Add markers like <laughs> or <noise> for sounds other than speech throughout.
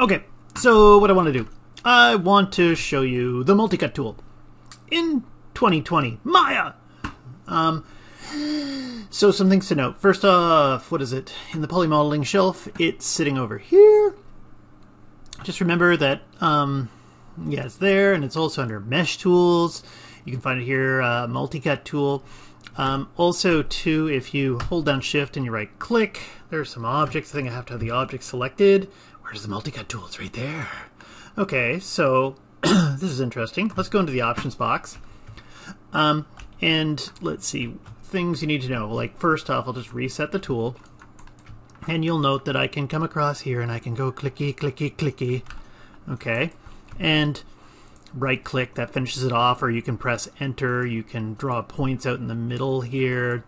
Okay, so what I want to do, I want to show you the multi-cut tool in 2020, Maya. Um, so some things to note. First off, what is it? In the polymodeling shelf, it's sitting over here. Just remember that, um, yeah, it's there, and it's also under Mesh Tools. You can find it here, uh, Multi-Cut Tool. Um, also, too, if you hold down Shift and you right click, there are some objects. I think I have to have the object selected. Where's the multi-cut tool? It's right there. Okay, so <clears throat> this is interesting. Let's go into the options box. Um, and let's see, things you need to know. Like first off, I'll just reset the tool. And you'll note that I can come across here and I can go clicky, clicky, clicky. Okay. And right click, that finishes it off, or you can press enter. You can draw points out in the middle here.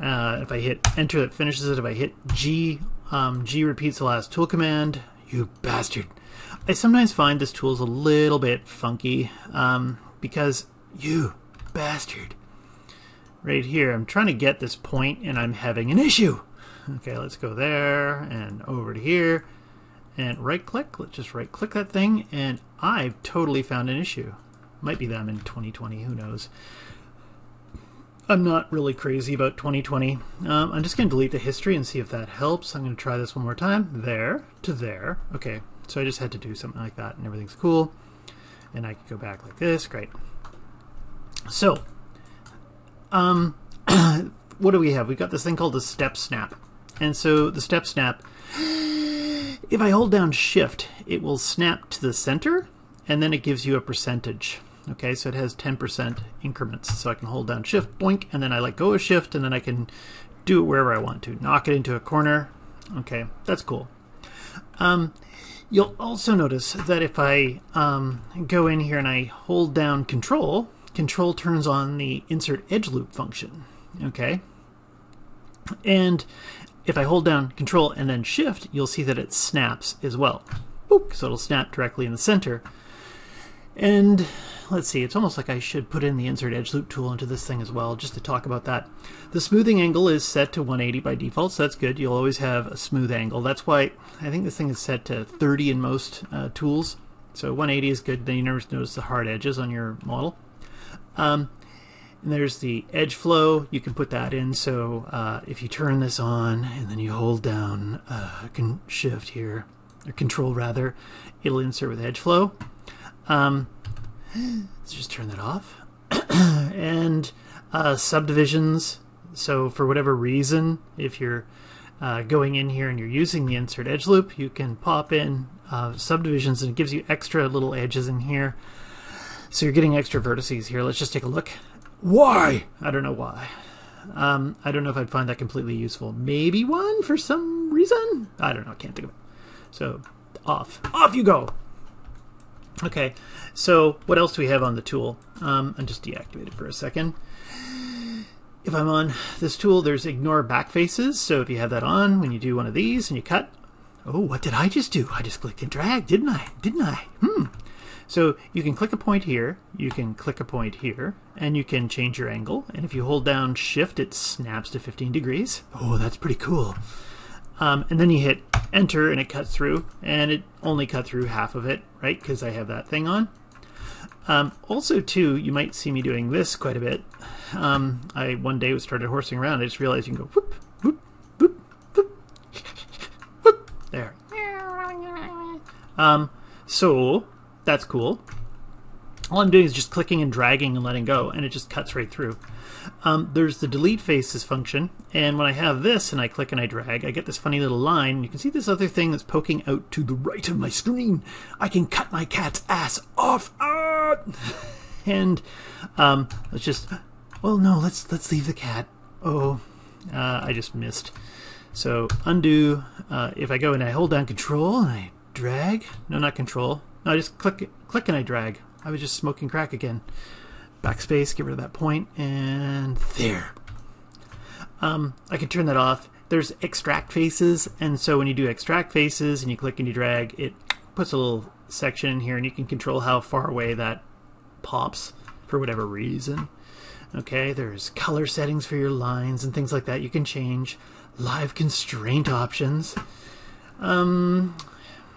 Uh, if I hit enter, that finishes it. If I hit G um, G repeats the last tool command. You bastard. I sometimes find this tool is a little bit funky um, because you bastard. Right here, I'm trying to get this point and I'm having an issue. Okay, let's go there and over to here and right click. Let's just right click that thing and I've totally found an issue. Might be them in 2020, who knows. I'm not really crazy about 2020. Um, I'm just going to delete the history and see if that helps. I'm going to try this one more time. There to there. Okay, so I just had to do something like that and everything's cool. And I can go back like this. Great. So, um, <clears throat> what do we have? We've got this thing called the step snap. And so the step snap, if I hold down shift, it will snap to the center and then it gives you a percentage. Okay, so it has 10% increments. So I can hold down shift, boink, and then I let go of shift, and then I can do it wherever I want to. Knock it into a corner. Okay, that's cool. Um, you'll also notice that if I um, go in here and I hold down control, control turns on the insert edge loop function. Okay, and if I hold down control and then shift, you'll see that it snaps as well. Boop, so it'll snap directly in the center. And let's see, it's almost like I should put in the insert edge loop tool into this thing as well, just to talk about that. The smoothing angle is set to 180 by default, so that's good. You'll always have a smooth angle. That's why I think this thing is set to 30 in most uh, tools. So 180 is good, then you never notice the hard edges on your model. Um, and there's the edge flow. You can put that in. So uh, if you turn this on and then you hold down uh, shift here, or control rather, it'll insert with edge flow. Um, let's just turn that off. <clears throat> and uh, subdivisions. So for whatever reason, if you're uh, going in here and you're using the insert edge loop, you can pop in uh, subdivisions and it gives you extra little edges in here. So you're getting extra vertices here. Let's just take a look. Why? I don't know why. Um, I don't know if I'd find that completely useful. Maybe one for some reason? I don't know. I can't think of it. So off. Off you go. Okay, so what else do we have on the tool? Um, I'm just deactivated for a second. If I'm on this tool, there's ignore back faces. So if you have that on, when you do one of these and you cut, oh, what did I just do? I just clicked and drag, didn't I? Didn't I? Hmm. So you can click a point here, you can click a point here, and you can change your angle. And if you hold down shift, it snaps to 15 degrees. Oh, that's pretty cool. Um, and then you hit enter and it cuts through and it only cut through half of it right? Because I have that thing on. Um, also too you might see me doing this quite a bit. Um, I one day was started horsing around. I just realized you can go whoop whoop whoop whoop. <laughs> Whoop. There. Um, so that's cool all I'm doing is just clicking and dragging and letting go and it just cuts right through um, there's the delete faces function, and when I have this and I click and I drag, I get this funny little line. You can see this other thing that's poking out to the right of my screen. I can cut my cat's ass off. Ah! <laughs> and um, let's just, well, no, let's let's leave the cat. Oh, uh, I just missed. So undo. Uh, if I go and I hold down Control and I drag, no, not Control. No, I just click, click and I drag. I was just smoking crack again backspace, get rid of that point, and there. Um, I can turn that off. There's extract faces, and so when you do extract faces and you click and you drag, it puts a little section in here, and you can control how far away that pops for whatever reason. Okay, there's color settings for your lines and things like that you can change. Live constraint options. Um,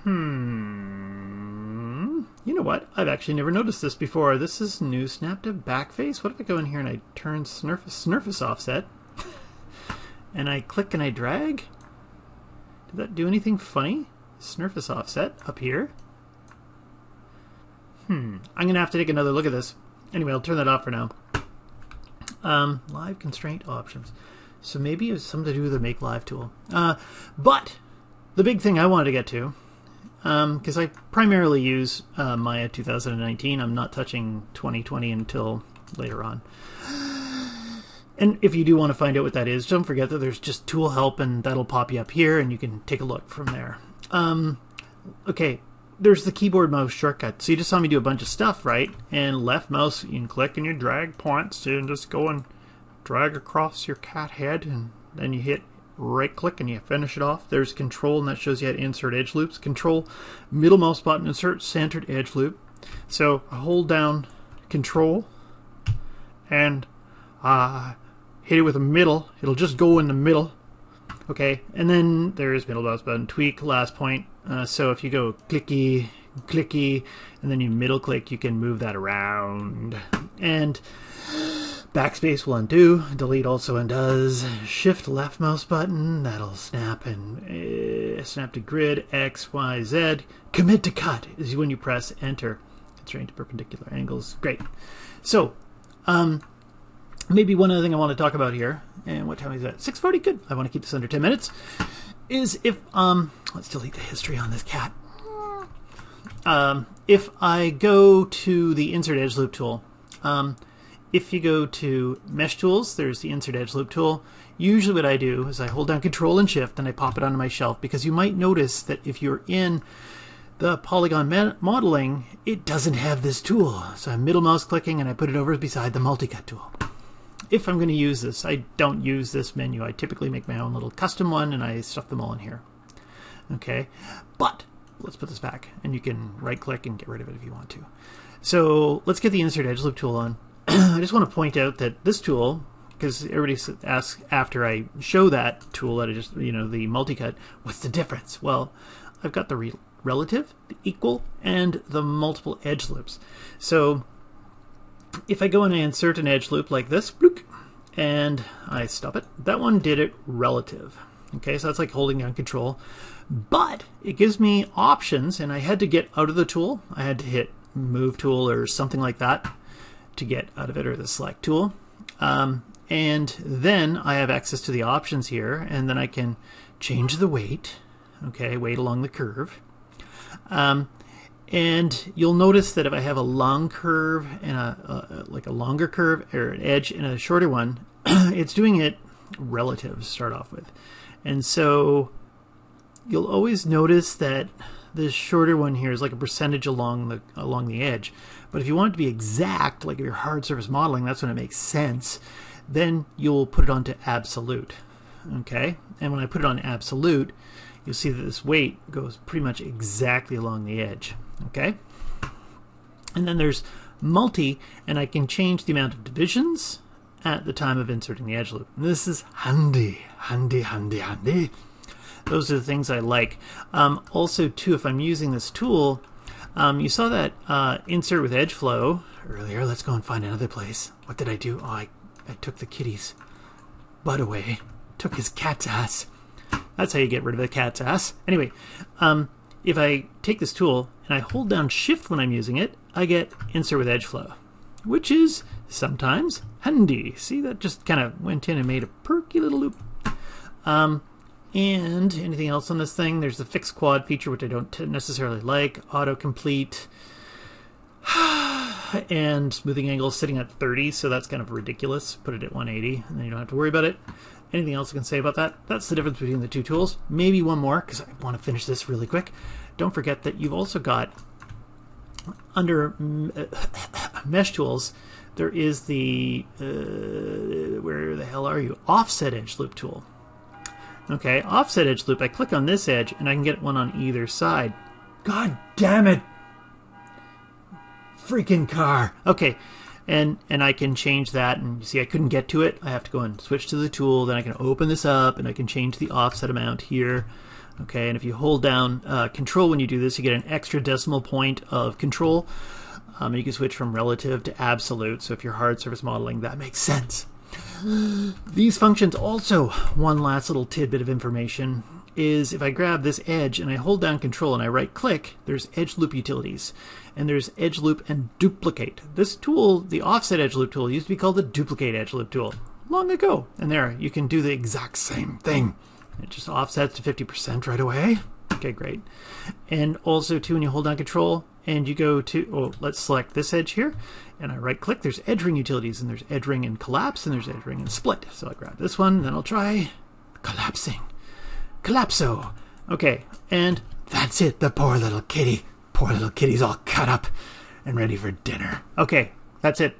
Hmm. You know what? I've actually never noticed this before. This is new snap to backface. What if I go in here and I turn Snurfus, Snurfus offset? <laughs> and I click and I drag? Did that do anything funny? Snurfus offset up here. Hmm. I'm going to have to take another look at this. Anyway, I'll turn that off for now. Um, live constraint options. So maybe it's something to do with the make live tool. Uh, but the big thing I wanted to get to, because um, I primarily use uh, Maya 2019. I'm not touching 2020 until later on. And if you do want to find out what that is, don't forget that there's just tool help and that'll pop you up here and you can take a look from there. Um, okay, there's the keyboard mouse shortcut. So you just saw me do a bunch of stuff, right? And left mouse, you can click and you drag points and just go and drag across your cat head and then you hit right click and you finish it off. There's control and that shows you how to insert edge loops. Control, middle mouse button, insert centered edge loop. So I hold down control and uh, hit it with a middle. It'll just go in the middle. Okay, and then there's middle mouse button, tweak, last point. Uh, so if you go clicky, clicky, and then you middle click, you can move that around. And backspace will undo, delete also undoes. Shift left mouse button, that'll snap and uh, snap to grid, X, Y, Z. Commit to cut is when you press enter. Constraint to perpendicular angles. Great. So, um, maybe one other thing I want to talk about here, and what time is that? 6:40. Good. I want to keep this under 10 minutes. Is if um, let's delete the history on this cat. Um, if I go to the insert edge loop tool, um, if you go to mesh tools, there's the insert edge loop tool. Usually, what I do is I hold down Control and Shift and I pop it onto my shelf because you might notice that if you're in the polygon modeling, it doesn't have this tool. So I'm middle mouse clicking and I put it over beside the multicut tool if I'm going to use this. I don't use this menu. I typically make my own little custom one and I stuff them all in here. Okay, but let's put this back and you can right click and get rid of it if you want to. So let's get the insert edge loop tool on. <clears throat> I just want to point out that this tool, because everybody asks after I show that tool that I just, you know, the multicut, what's the difference? Well, I've got the re relative, the equal, and the multiple edge loops. So if I go and I insert an edge loop like this, and I stop it, that one did it relative. Okay, so that's like holding down control. But it gives me options, and I had to get out of the tool. I had to hit move tool or something like that to get out of it, or the select tool. Um, and then I have access to the options here, and then I can change the weight. Okay, weight along the curve. Um, and you'll notice that if I have a long curve and a, a like a longer curve or an edge and a shorter one, <clears throat> it's doing it relative to start off with. And so you'll always notice that this shorter one here is like a percentage along the along the edge. But if you want it to be exact, like if you're hard surface modeling, that's when it makes sense. Then you'll put it onto absolute. Okay? And when I put it on absolute, you'll see that this weight goes pretty much exactly along the edge. Okay? And then there's multi, and I can change the amount of divisions at the time of inserting the edge loop. And this is handy, handy, handy, handy. Those are the things I like. Um, also, too, if I'm using this tool, um, you saw that uh, insert with edge flow earlier. Let's go and find another place. What did I do? Oh, I, I took the kitty's butt away. Took his cat's ass. That's how you get rid of a cat's ass. Anyway, um, if I take this tool and I hold down shift when I'm using it, I get insert with edge flow, which is sometimes handy. See, that just kind of went in and made a perky little loop. Um, and anything else on this thing? There's the fixed quad feature, which I don't necessarily like. Autocomplete. <sighs> and smoothing angle sitting at 30, so that's kind of ridiculous. Put it at 180, and then you don't have to worry about it. Anything else I can say about that? That's the difference between the two tools. Maybe one more, because I want to finish this really quick. Don't forget that you've also got, under <coughs> mesh tools, there is the, uh, where the hell are you? Offset edge loop tool. Okay, offset edge loop. I click on this edge, and I can get one on either side. God damn it! Freaking car. Okay, and and I can change that and you see I couldn't get to it I have to go and switch to the tool then I can open this up and I can change the offset amount here Okay, and if you hold down uh, control when you do this, you get an extra decimal point of control. Um, you can switch from relative to absolute. So if you're hard surface modeling, that makes sense. <gasps> These functions also, one last little tidbit of information, is if I grab this edge and I hold down control and I right click, there's edge loop utilities. And there's edge loop and duplicate. This tool, the offset edge loop tool, used to be called the duplicate edge loop tool long ago. And there, you can do the exact same thing. It just offsets to 50% right away. Okay, great. And also, too, when you hold down control and you go to, oh, let's select this edge here, and I right click, there's edge ring utilities, and there's edge ring and collapse, and there's edge ring and split. So I grab this one, then I'll try collapsing. Collapso. Okay, and that's it. The poor little kitty. Poor little kitty's all cut up and ready for dinner. Okay, that's it.